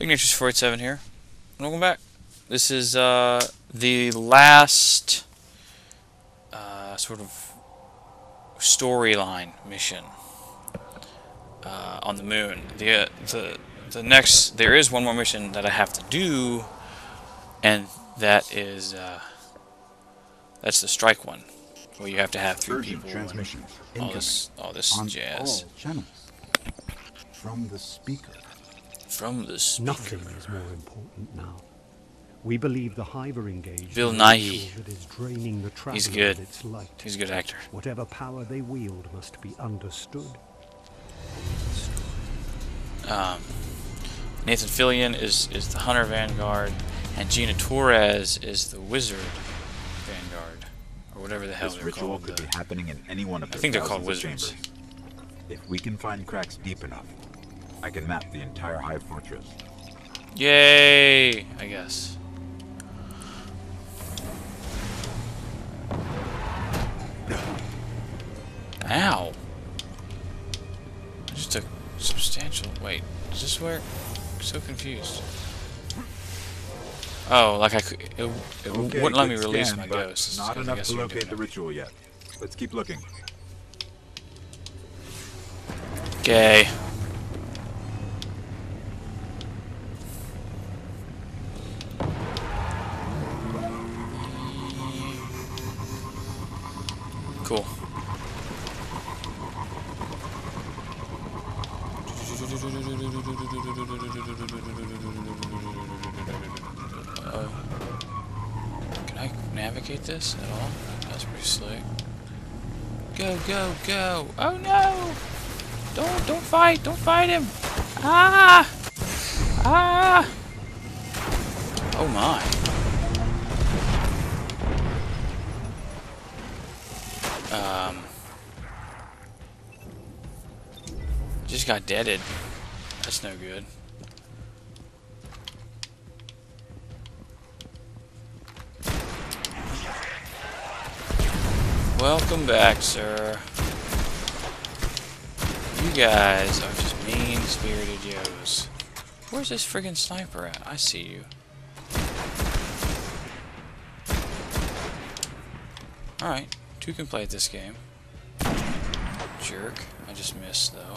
Ignatius 487 here. Welcome back. This is uh, the last uh, sort of storyline mission uh, on the moon. The, uh, the the next there is one more mission that I have to do, and that is uh, that's the strike one, where you have to have three people. transmission. All this all this jazz all channels. From the speaker. From the speaker. Nothing is more important now. We believe the Hive are engaged Bill Nighy. that is draining the He's good. of its light. He's a good actor. Whatever power they wield must be understood. um, Nathan Fillion is, is the Hunter Vanguard, and Gina Torres is the Wizard Vanguard, or whatever the hell This they're ritual called. could the- be happening in any one of I think they're called wizards. chambers. If we can find cracks deep enough, I can map the entire Hive Fortress. Yay! I guess. Ow! I just took substantial. Wait, is this where? I'm so confused. Oh, like I could. It, it Okay, wouldn't let me release scan, my but ghosts. Not enough to locate the ritual yet. Let's keep looking. Okay. Cool. Uh, can I navigate this at all? That's pretty slick. Go, go, go! Oh no! Don't don't fight! Don't fight him! Ah! Ah! Oh my! Um. Just got deaded. That's no good. Welcome back, sir. You guys are just mean-spirited yos. Where's this friggin' sniper at? I see you. Alright, two can play this game. Jerk. I just missed, though.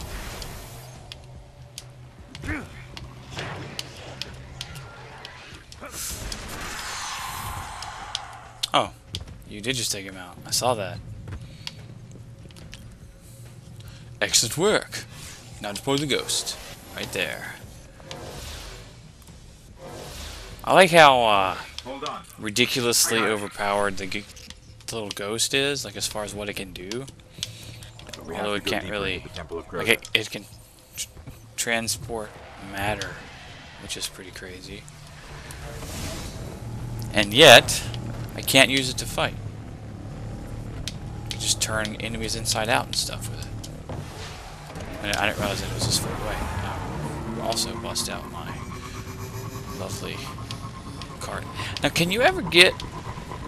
Oh, you did just take him out. I saw that. Excellent work. Now deploy the ghost. Right there. I like how uh, Hold on. ridiculously overpowered the, little ghost is, like as far as what it can do. Although it can't really- into the Temple of Like it, it can tr- transport matter, which is pretty crazy. And yet, I can't use it to fight. I just turn enemies inside out and stuff with it. And I didn't realize that it was this far away. I'll also bust out my lovely cart. Now, can you ever get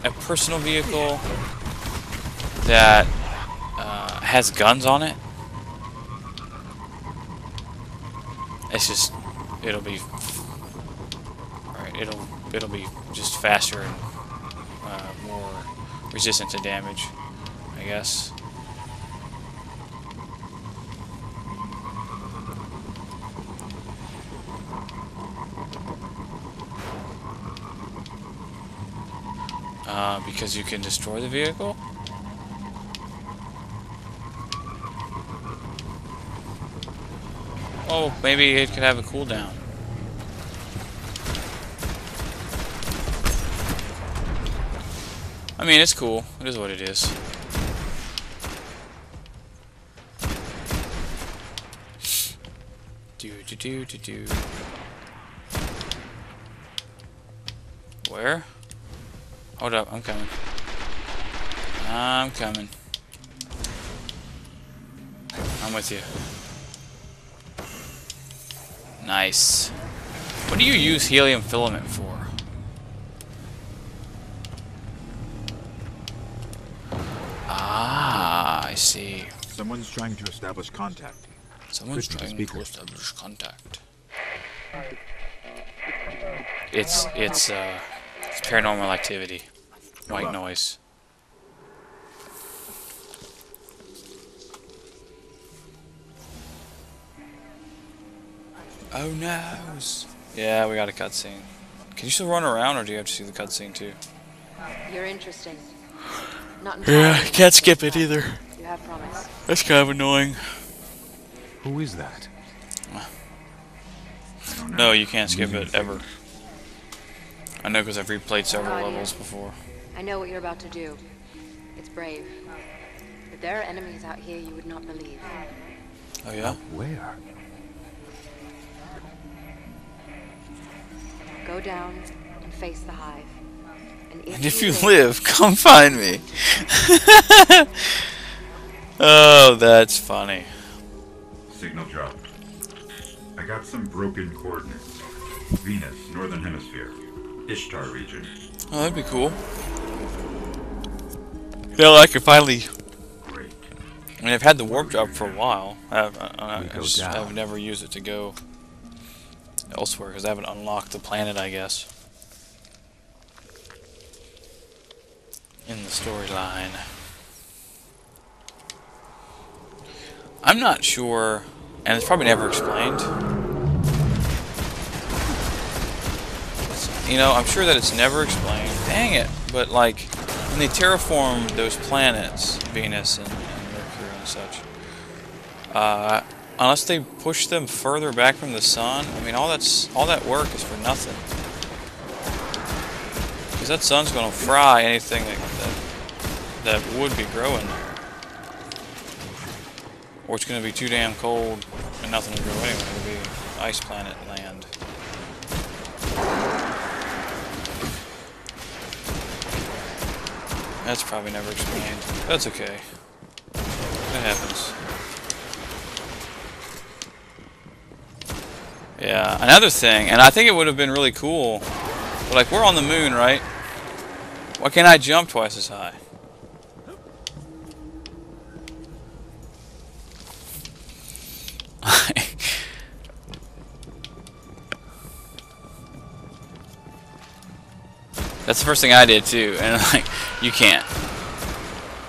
a personal vehicle that uh, has guns on it? It's just, it'll be, right, it'll, it'll be just faster and uh, more resistant to damage, I guess. Uh, because you can destroy the vehicle? Oh, maybe it could have a cooldown. I mean, it's cool. It is what it is. Do do do do do. Where? Hold up, I'm coming. I'm coming. I'm with you. Nice. What do you use helium filament for? Ah, I see. Someone's trying to establish contact. Someone's trying speaker. to establish contact. it's it's uh, it's paranormal activity, white noise. Oh noes! Yeah, we got a cutscene. Can you still run around, or do you have to see the cutscene too? You're interesting. Not Yeah, entirely. can't skip it either. You have promise. That's kind of annoying. Who is that? I don't know. No, you can't skip it ever. Faith. I know because I've replayed several idea. levels before. I know what you're about to do. It's brave. But there are enemies out here you would not believe. Oh yeah? Where? Go down and face the hive. And if, And if you live, come find me. oh, that's funny. Signal drop. I got some broken coordinates. Venus, Northern Hemisphere. Ishtar region. Oh, that'd be cool. Now I can finally. Great. I mean, I've had the warp drop for a while. I, have, uh, I, I, We I go just down. have never used it to go elsewhere because I haven't unlocked the planet, I guess. In the storyline. I'm not sure, and it's probably never explained. It's- You know, I'm sure that it's never explained. Dang it! But like, when they terraform those planets, Venus and, and Mercury and such, uh, unless they push them further back from the sun, I mean, all that's all that work is for nothing. Because that sun's gonna fry anything that, that that would be growing there. Or it's gonna be too damn cold and nothing to grow anyway. It'll be ice planet land. That's probably never explained. That's okay. It happens. Yeah, another thing, and I think it would have been really cool. But like, we're on the moon, right? Why can't I jump twice as high? That's the first thing I did too, and like, you can't.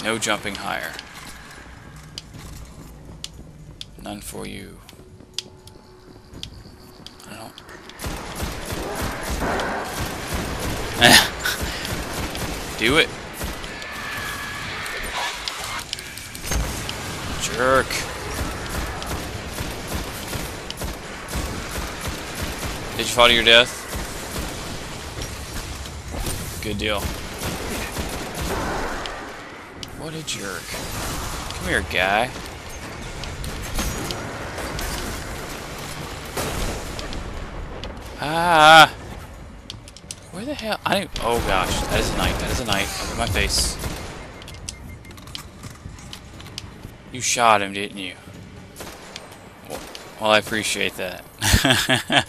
No jumping higher. None for you. I don't. Do it. Jerk. Did you fall to your death? Good deal. What a jerk. Come here, guy. Ah! Where the hell? I don't. Oh gosh, that is a knight. That is a knight. Over my face. You shot him, didn't you? Well I appreciate that.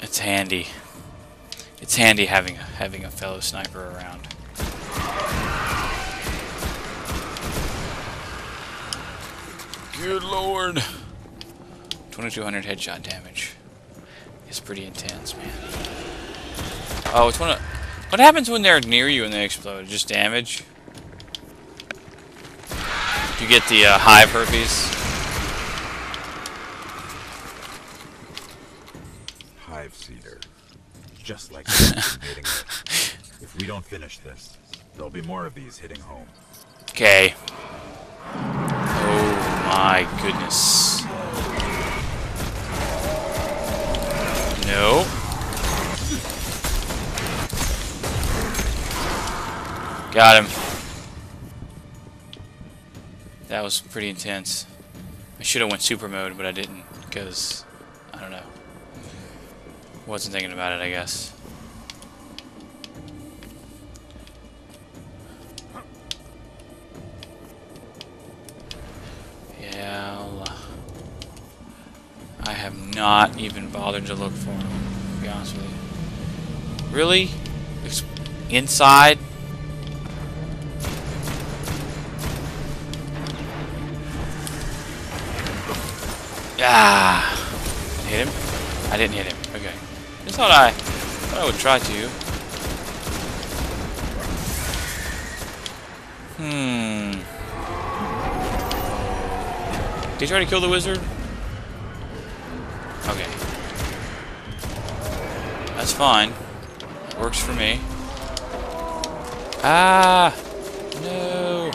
it's handy. It's handy having a, having a fellow sniper around. Good lord. 2200 headshot damage. It's pretty intense, man. Oh, it's one of... What happens when they're near you and they explode? Just damage? You get the uh, hive herpes? Hive Cedar. Just like. If we don't finish this, there'll be more of these hitting home. Okay. Oh my goodness. No. Got him. That was pretty intense. I should have went super mode, but I didn't because I don't know. Wasn't thinking about it, I guess. Yeah, I have not even bothered to look for him, to be honest with you. Really? It's inside? Ah! Hit him? I didn't hit him. Thought I, thought I would try to. Hmm. Did you try to kill the wizard? Okay. That's fine. Works for me. Ah! No!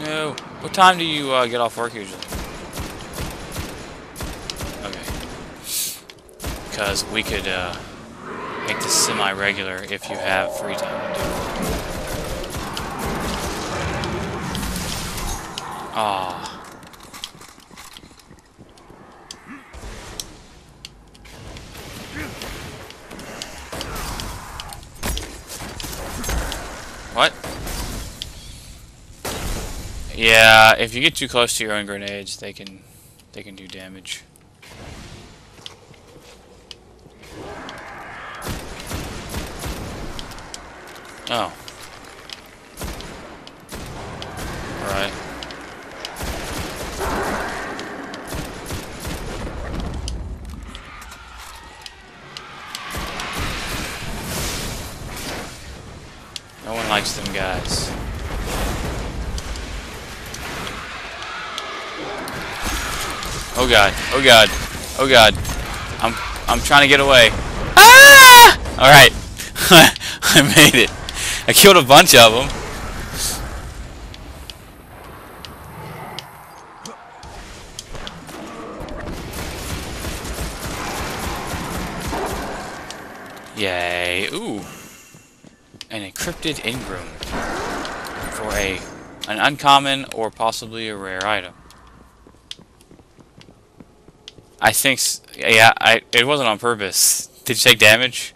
No. What time do you uh, get off work usually? Because we could uh, make this semi-regular if you have free time to do it. Ah. What? Yeah, if you get too close to your own grenades, they can they can do damage. Oh. Alright. No one likes them guys. Oh god. Oh god. Oh god. I'm I'm trying to get away. Ah! All right. I made it. I killed a bunch of them. Yay. Ooh. An encrypted engram for a an uncommon or possibly a rare item. I think, yeah, I it wasn't on purpose. Did you take damage?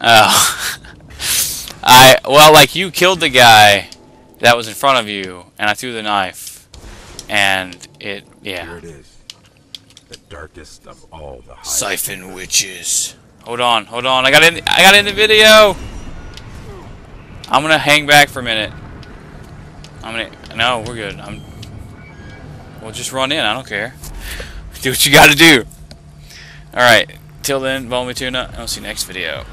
Oh. I, well, like, you killed the guy that was in front of you, and I threw the knife, and it, yeah. Here it is. The darkest of all the. Siphon witches. Hold on, hold on. I got in. I got in the video. I'm gonna hang back for a minute. I'm gonna. No, we're good. I'm. We'll just run in. I don't care. Do what you gotta do. All right. Till then, Bone Tuna. I'll see you next video.